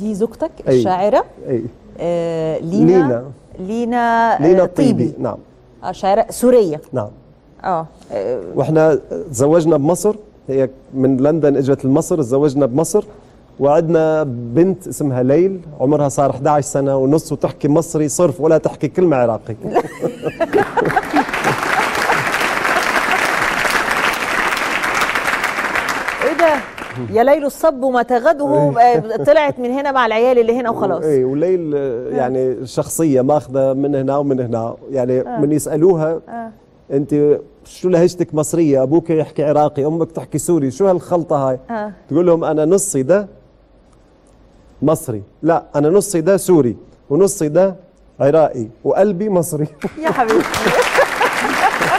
دي زوجتك أي. الشاعرة. أي. آه لينا لينا. لينا, آه، لينا الطيبي نعم. آه شاعرة سورية. نعم. آه آه، وإحنا تزوجنا بمصر. هي من لندن إجت لمصر تزوجنا بمصر. وعندنا بنت اسمها ليل. عمرها صار 11 سنة ونص وتحكي مصري صرف ولا تحكي كلمة عراقي إيه ده؟ يا ليل الصب ومتى غده آه، طلعت من هنا مع العيال اللي هنا وخلاص. اي وليل آه، يعني شخصية ماخذة من هنا ومن هنا. يعني من يسألوها آه. أنت شو لهجتك مصرية؟ أبوك يحكي عراقي أمك تحكي سوري شو هالخلطة هاي؟ آه. تقول لهم أنا نصي ده مصري. لا أنا نصي ده سوري ونصي ده عراقي وقلبي مصري. يا حبيبتي.